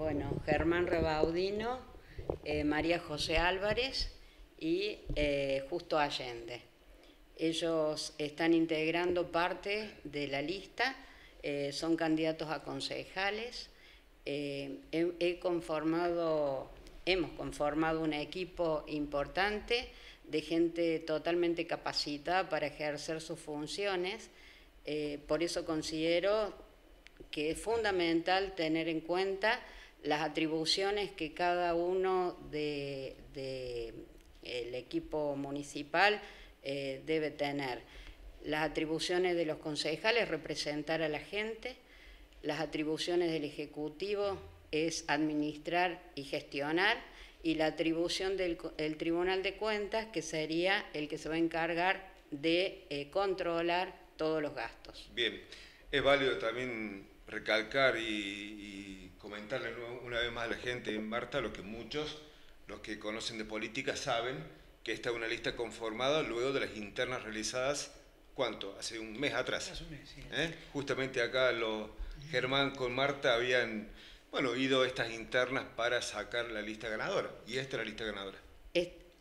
Bueno, Germán Rebaudino, eh, María José Álvarez y eh, Justo Allende. Ellos están integrando parte de la lista, eh, son candidatos a concejales. he conformado, hemos conformado un equipo importante de gente totalmente capacitada para ejercer sus funciones. por eso considero que es fundamental tener en cuenta las atribuciones que cada uno del de, el equipo municipal eh, debe tener. Las atribuciones de los concejales, representar a la gente, las atribuciones del Ejecutivo es administrar y gestionar, y la atribución del Tribunal de Cuentas, que sería el que se va a encargar de eh, controlar todos los gastos. Bien, es válido también recalcar y, comentarle una vez más a la gente, Marta, lo que muchos, los que conocen de política, saben, que esta es una lista conformada luego de las internas realizadas, ¿cuánto? Hace un mes atrás. Hace un mes, sí. ¿Eh? Justamente acá los Germán con Marta habían, bueno, ido estas internas para sacar la lista ganadora, y esta es la lista ganadora.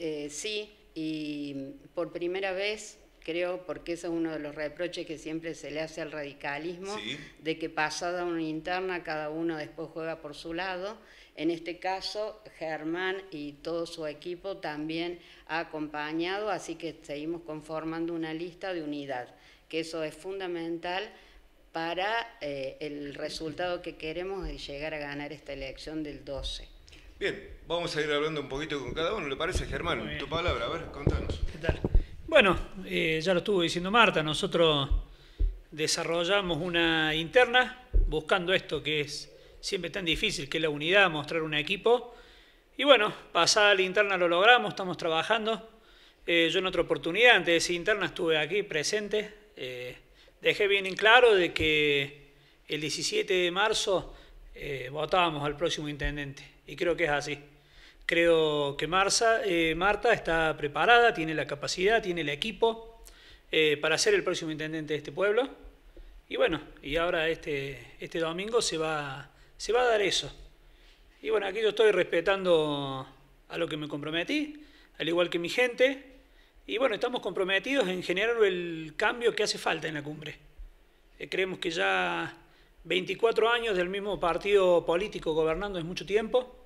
Eh, sí, y por primera vez creo, porque eso es uno de los reproches que siempre se le hace al radicalismo, de que pasada una interna cada uno después juega por su lado. En este caso, Germán y todo su equipo también ha acompañado, así que seguimos conformando una lista de unidad, que eso es fundamental para eh, el resultado que queremos de llegar a ganar esta elección del 12. Bien, vamos a ir hablando un poquito con cada uno, ¿le parece, Germán? Tu palabra, a ver, contanos. ¿Qué tal? Bueno, eh, ya lo estuvo diciendo Marta, nosotros desarrollamos una interna buscando esto que es siempre tan difícil, que es la unidad, mostrar un equipo. Y bueno, pasada la interna lo logramos, estamos trabajando. Eh, yo en otra oportunidad, antes de esa interna, estuve aquí presente. Eh, dejé bien en claro de que el 17 de marzo votábamos al próximo intendente. Y creo que es así. Creo que eh, Marta está preparada, tiene la capacidad, tiene el equipo eh, para ser el próximo intendente de este pueblo. Y bueno, y ahora este, este domingo se va, se va a dar eso. Y bueno, aquí yo estoy respetando a lo que me comprometí, al igual que mi gente. Y bueno, estamos comprometidos en generar el cambio que hace falta en la cumbre. Eh, creemos que ya 24 años del mismo partido político gobernando es mucho tiempo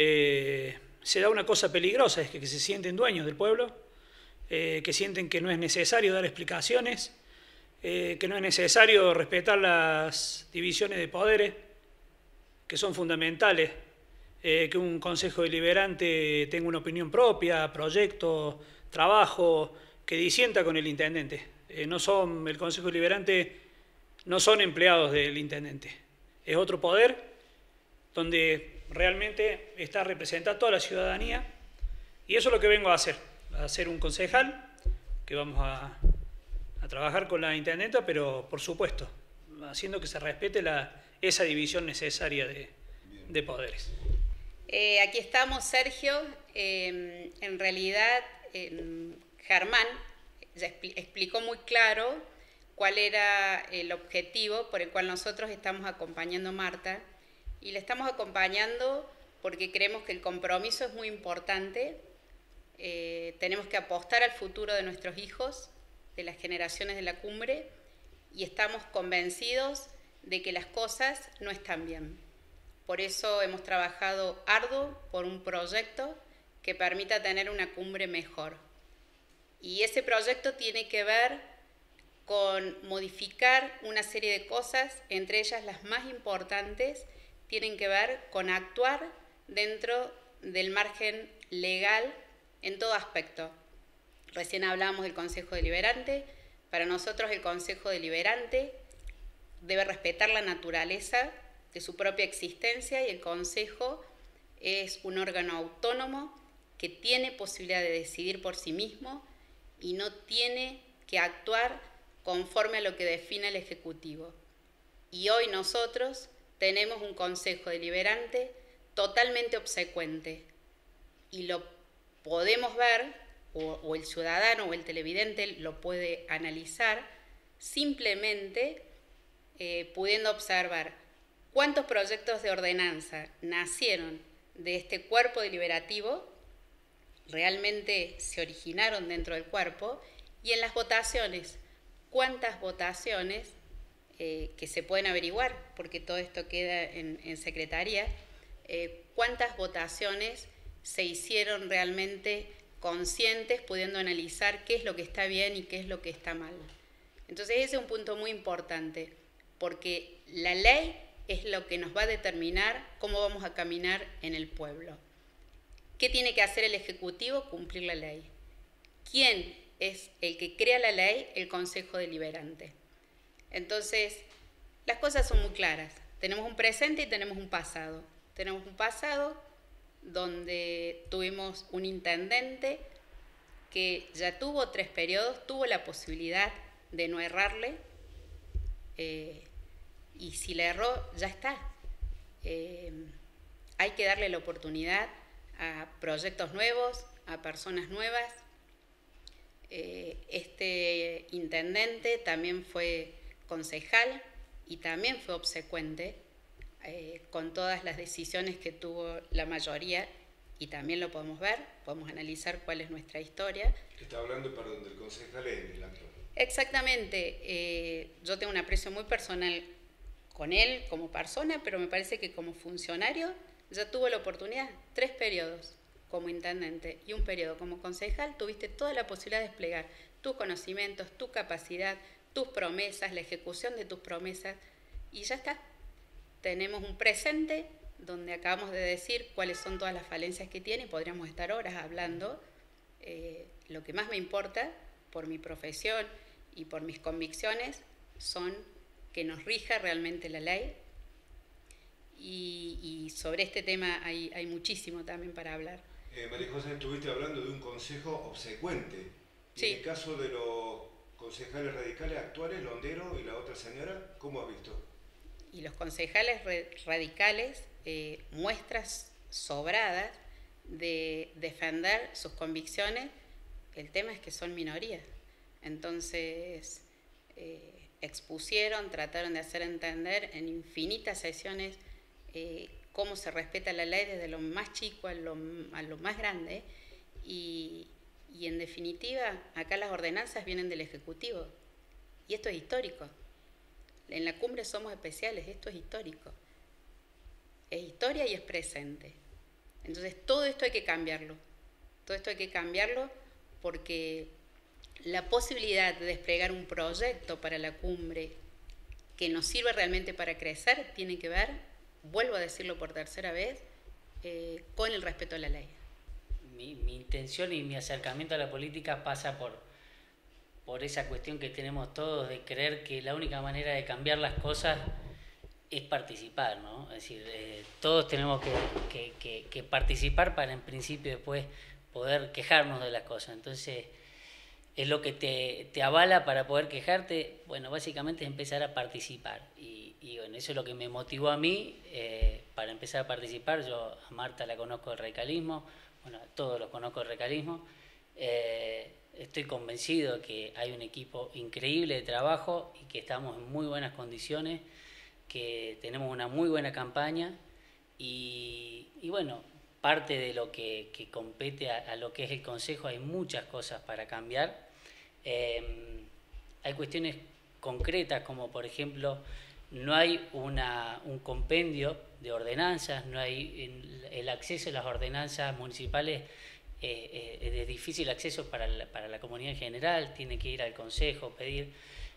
eh, se da una cosa peligrosa, es que, se sienten dueños del pueblo, eh, que sienten que no es necesario dar explicaciones, eh, que no es necesario respetar las divisiones de poderes, que son fundamentales, que un consejo deliberante tenga una opinión propia, proyecto, trabajo, que disienta con el intendente. no son, el consejo deliberante no son empleados del intendente, es otro poder donde realmente está representada toda la ciudadanía y eso es lo que vengo a hacer, a ser un concejal, que vamos a, trabajar con la intendenta, pero por supuesto, haciendo que se respete esa división necesaria de, poderes. Eh, aquí estamos, Sergio. Em, en realidad, em, Germán explicó muy claro cuál era el objetivo por el cual nosotros estamos acompañando a Marta y le estamos acompañando porque creemos que el compromiso es muy importante. Eh, tenemos que apostar al futuro de nuestros hijos, de las generaciones de la cumbre, y estamos convencidos de que las cosas no están bien. Por eso hemos trabajado arduo por un proyecto que permita tener una cumbre mejor. Y ese proyecto tiene que ver con modificar una serie de cosas, entre ellas las más importantes, tienen que ver con actuar dentro del margen legal en todo aspecto. Recién hablábamos del Consejo Deliberante. Para nosotros el Consejo Deliberante debe respetar la naturaleza de su propia existencia y el Consejo es un órgano autónomo que tiene posibilidad de decidir por sí mismo y no tiene que actuar conforme a lo que define el Ejecutivo. Y hoy nosotros tenemos un consejo deliberante totalmente obsecuente y lo podemos ver, o, el ciudadano o el televidente lo puede analizar, simplemente eh, pudiendo observar ¿Cuántos proyectos de ordenanza nacieron de este cuerpo deliberativo? Realmente se originaron dentro del cuerpo. Y en las votaciones, ¿cuántas votaciones eh, que se pueden averiguar? Porque todo esto queda en, secretaría. Eh, ¿Cuántas votaciones se hicieron realmente conscientes, pudiendo analizar qué es lo que está bien y qué es lo que está mal? Entonces ese es un punto muy importante, porque la ley es lo que nos va a determinar cómo vamos a caminar en el pueblo. ¿Qué tiene que hacer el Ejecutivo? Cumplir la ley. ¿Quién es el que crea la ley? El Consejo Deliberante. Entonces, las cosas son muy claras. Tenemos un presente y tenemos un pasado. Tenemos un pasado donde tuvimos un intendente que ya tuvo tres periodos, tuvo la posibilidad de no errarle. Eh, y si le erró, ya está. Eh, hay que darle la oportunidad a proyectos nuevos, a personas nuevas. Eh, este intendente también fue concejal y también fue obsecuente con todas las decisiones que tuvo la mayoría y también lo podemos ver, podemos analizar cuál es nuestra historia. Está hablando, perdón, del concejal en el Exactamente. Eh, yo tengo un aprecio muy personal con él como persona, pero me parece que como funcionario ya tuvo la oportunidad, tres periodos como intendente y un periodo como concejal, tuviste toda la posibilidad de desplegar tus conocimientos, tu capacidad, tus promesas, la ejecución de tus promesas, y ya está. Tenemos un presente donde acabamos de decir cuáles son todas las falencias que tiene y podríamos estar horas hablando. Eh, lo que más me importa por mi profesión y por mis convicciones son que nos rija realmente la ley. Y, sobre este tema hay, hay, muchísimo también para hablar. Eh, María José, estuviste hablando de un consejo obsecuente. Sí. En el caso de los concejales radicales actuales, Londero y la otra señora, ¿cómo has visto? Y los concejales radicales, eh, muestras sobradas de defender sus convicciones, el tema es que son minorías. Entonces, eh, expusieron, trataron de hacer entender en infinitas sesiones eh, cómo se respeta la ley desde lo más chico a lo, más grande. Y, en definitiva, acá las ordenanzas vienen del Ejecutivo. Y esto es histórico. En la cumbre somos especiales, esto es histórico. Es historia y es presente. Entonces todo esto hay que cambiarlo. Todo esto hay que cambiarlo porque la posibilidad de desplegar un proyecto para la cumbre que nos sirva realmente para crecer tiene que ver, vuelvo a decirlo por tercera vez, eh, con el respeto a la ley. Mi, intención y mi acercamiento a la política pasa por, por esa cuestión que tenemos todos de creer que la única manera de cambiar las cosas es participar, ¿no? Es decir, eh, todos tenemos que, que, participar para en principio después poder quejarnos de las cosas. Entonces, es lo que te, avala para poder quejarte, bueno, básicamente es empezar a participar. Y, bueno, eso es lo que me motivó a mí eh, para empezar a participar. Yo a Marta la conozco del recalismo, bueno, todos los conozco del recalismo. Eh, estoy convencido que hay un equipo increíble de trabajo y que estamos en muy buenas condiciones, que tenemos una muy buena campaña y, bueno, parte de lo que, compete a, lo que es el Consejo hay muchas cosas para cambiar Em, hay cuestiones concretas como por ejemplo no hay una, un compendio de ordenanzas, no hay el acceso a las ordenanzas municipales eh, eh, de difícil acceso para la, para la, comunidad en general, tiene que ir al consejo, pedir.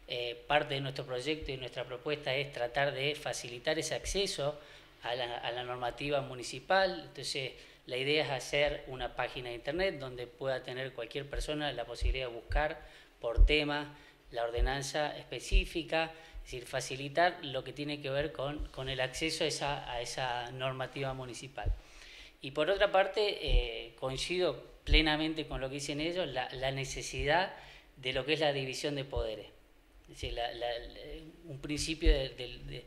Eh, parte de nuestro proyecto y nuestra propuesta es tratar de facilitar ese acceso a la, a la normativa municipal. Entonces, la idea es hacer una página de internet donde pueda tener cualquier persona la posibilidad de buscar por tema la ordenanza específica, es decir, facilitar lo que tiene que ver con, con el acceso a esa, normativa municipal. Y por otra parte, eh, coincido plenamente con lo que dicen ellos, la, la, necesidad de lo que es la división de poderes. Es decir, un principio de,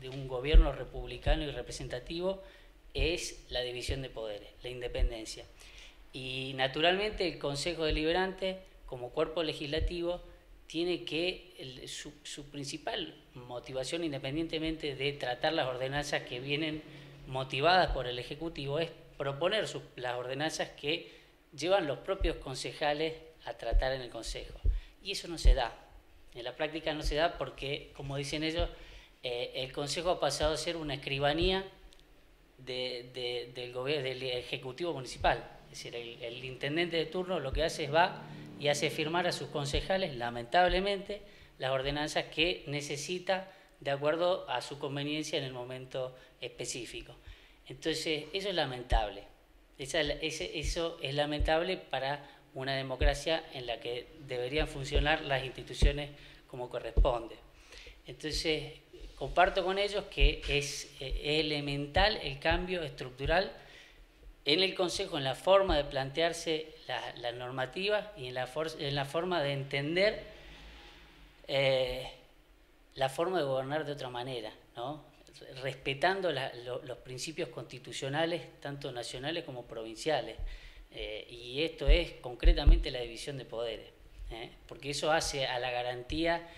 de un gobierno republicano y representativo es la división de poderes, la independencia. Y naturalmente el Consejo Deliberante como cuerpo legislativo tiene que, su, principal motivación, independientemente de tratar las ordenanzas que vienen motivadas por el Ejecutivo, es proponer las ordenanzas que llevan los propios concejales a tratar en el Consejo. Y eso no se da. En la práctica no se da porque, como dicen ellos, eh, el Consejo ha pasado a ser una escribanía del, gobierno, del Ejecutivo Municipal. Es decir, el, intendente de turno lo que hace es va y hace firmar a sus concejales, lamentablemente, las ordenanzas que necesita de acuerdo a su conveniencia en el momento específico. Entonces, eso es lamentable. eso es lamentable para una democracia en la que deberían funcionar las instituciones como corresponde. Entonces, comparto con ellos que es, eh, elemental el cambio estructural en el Consejo, en la forma de plantearse la, normativa y en la, en la, forma de entender eh, la forma de gobernar de otra manera, respetando los principios constitucionales, tanto nacionales como provinciales. Eh, y esto es concretamente la división de poderes, porque eso hace a la garantía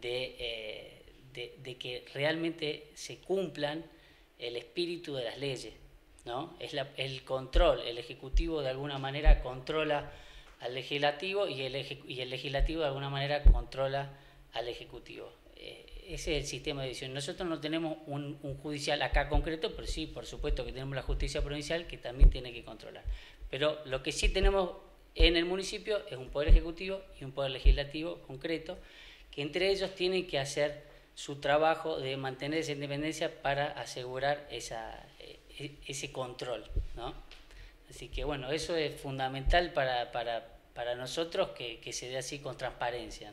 de, que realmente se cumplan el espíritu de las leyes. ¿No? Es el control, el Ejecutivo de alguna manera controla al Legislativo y el, y el Legislativo de alguna manera controla al Ejecutivo. Eh, ese es el sistema de decisión. Nosotros no tenemos un, un, judicial acá concreto, pero sí, por supuesto que tenemos la justicia provincial que también tiene que controlar. Pero lo que sí tenemos en el municipio es un poder ejecutivo y un poder legislativo concreto, que entre ellos tienen que hacer su trabajo de mantener esa independencia para asegurar esa, ese control. ¿no? Así que bueno, eso es fundamental para, para, para nosotros que, que, se dé así con transparencia.